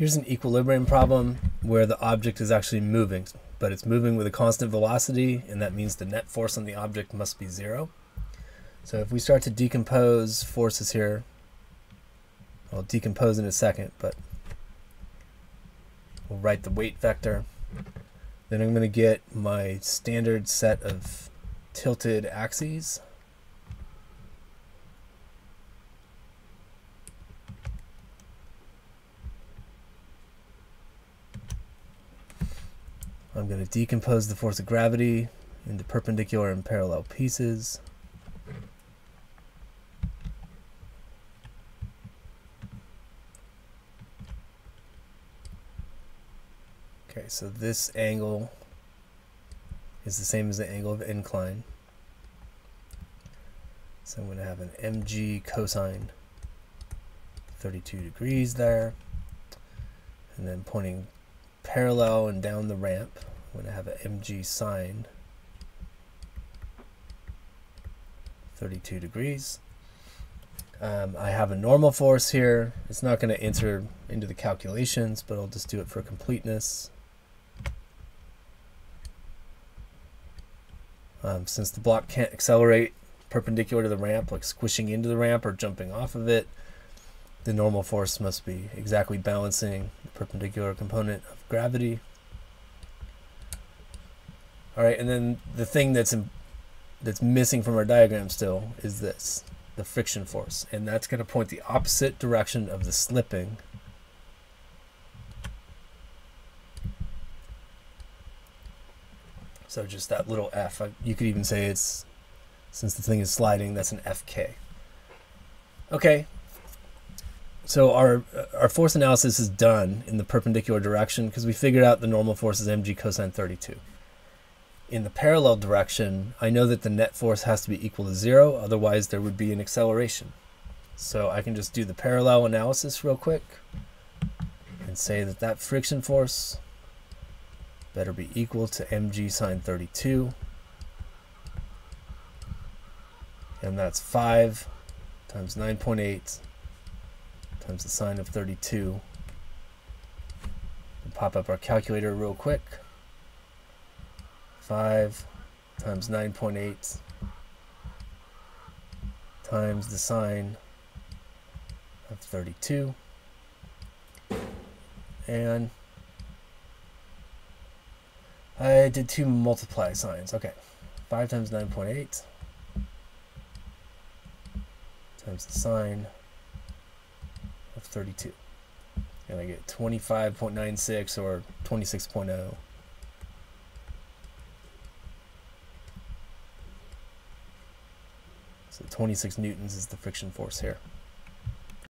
Here's an equilibrium problem where the object is actually moving, but it's moving with a constant velocity, and that means the net force on the object must be zero. So if we start to decompose forces here, I'll decompose in a second, but we'll write the weight vector. Then I'm going to get my standard set of tilted axes. I'm going to decompose the force of gravity into perpendicular and parallel pieces. Okay, so this angle is the same as the angle of incline. So I'm going to have an mg cosine 32 degrees there. And then pointing parallel and down the ramp, I'm going to have an mg sine 32 degrees. Um, I have a normal force here. It's not going to enter into the calculations, but I'll just do it for completeness. Um, since the block can't accelerate perpendicular to the ramp, like squishing into the ramp or jumping off of it, the normal force must be exactly balancing the perpendicular component of gravity. All right, and then the thing that's in, that's missing from our diagram still is this, the friction force, and that's going to point the opposite direction of the slipping So just that little F. Uh, you could even say it's, since the thing is sliding, that's an FK. Okay. So our our force analysis is done in the perpendicular direction because we figured out the normal force is mg cosine 32. In the parallel direction, I know that the net force has to be equal to zero, otherwise there would be an acceleration. So I can just do the parallel analysis real quick and say that that friction force better be equal to mg sine 32. And that's 5 times 9.8 times the sine of 32. We'll pop up our calculator real quick. 5 times 9.8 times the sine of 32. And I did two multiply signs. Okay. 5 times 9.8 times the sine of 32. And I get 25.96 or 26.0. So 26 newtons is the friction force here.